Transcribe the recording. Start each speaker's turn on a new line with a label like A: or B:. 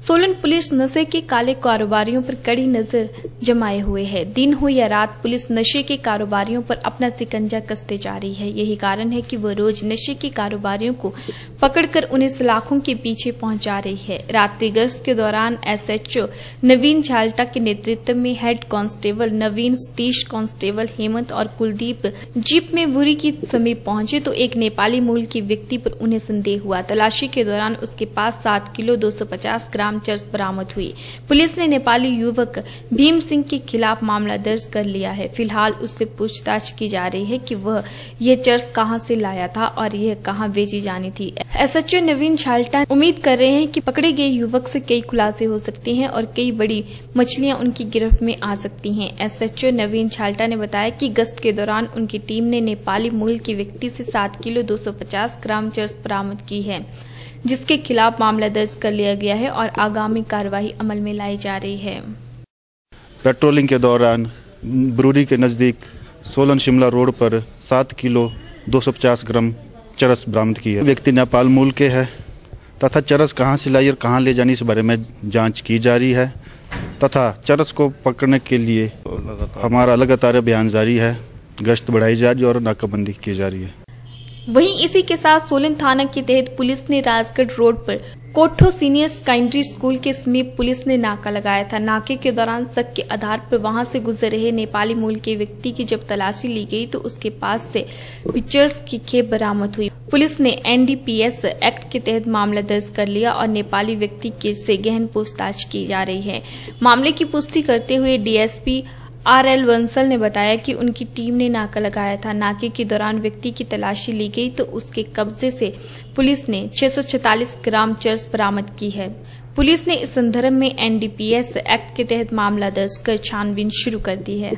A: Solan police नशे के काले कारोबारियों पर कड़ी नज़र जमाए हुए है। दिन हो या रात पुलिस नशे के कारोबारियों पर अपना सिकंजा कसते जा रही है। यही कारण है कि वो रोज नशे के कारोबारियों को पकड़कर उन्हें सलाखों के पीछे पहुँचा रही है। रात्रि गश्त के दौरान एसएचओ नवीन झाल्टा के नेतृत्व में head constable Naveen Satish, constable Hemant और कुलदीप जीप में बुरी की समीप पहुँचे तो एक नेपाली मूल के व्यक्ति पर उन्हें संदेह हुआ। तलाशी के दौरान उसके पास सात किलो दो सौ पचास ग्राम चर्च बरामद हुई। पुलिस ने नेपाली युवक भीम सिंह के खिलाफ मामला दर्ज कर लिया है। फ़िलहाल उससे पूछताछ की जा रही है कि वह यह चर्च कहाँ से लाया था और यह कहाँ बेची जानी थी। एसएचओ नवीन छाल्टा उम्मीद कर रहे हैं कि पकड़े गए युवक से कई खुलासे हो सकते हैं और कई बड़ी मछलियाँ उनकी गिरफ्त में आ सकती हैं। एसएचओ नवीन छाल्टा ने बताया कि गश्त के दौरान उनकी टीम ने नेपाली मूल के व्यक्ति से सात किलो दो सौ पचास ग्राम चर्च बरामद की है, जिसके खिलाफ मामला दर्ज कर लिया गया है और आगामी कार्रवाई अमल में लाई जा रही है।
B: पेट्रोलिंग के दौरान ब्रूरी के नज़दीक सोलन शिमला रोड पर सात किलो 250 ग्राम चरस बरामद की है। व्यक्ति नेपाल मूल के है तथा चरस कहाँ से लाई और कहाँ ले जाने इस बारे में जाँच की जा रही है तथा चरस को पकड़ने के लिए हमारा लगातार अभियान जारी है गश्त बढ़ाई जा रही है और नाकाबंदी की जा रही है।
A: वहीं इसी के साथ सोलन थाना के तहत पुलिस ने राजगढ़ रोड पर कोठो सीनियर सेकेंडरी स्कूल के समीप पुलिस ने नाका लगाया था। नाके के दौरान शक के आधार पर वहाँ से गुजर रहे नेपाली मूल के व्यक्ति की जब तलाशी ली गई तो उसके पास से पिक्चर्स की खेप बरामद हुई। पुलिस ने एनडीपीएस एक्ट के तहत मामला दर्ज कर लिया और नेपाली व्यक्ति के से गहन पूछताछ की जा रही है। मामले की पुष्टि करते हुए डीएसपी आर एल बंसल ने बताया कि उनकी टीम ने नाका लगाया था। नाके के दौरान व्यक्ति की तलाशी ली गई तो उसके कब्जे से पुलिस ने 646 ग्राम चर्स बरामद की है। पुलिस ने इस संदर्भ में एनडीपीएस एक्ट के तहत मामला दर्ज कर छानबीन शुरू कर दी है।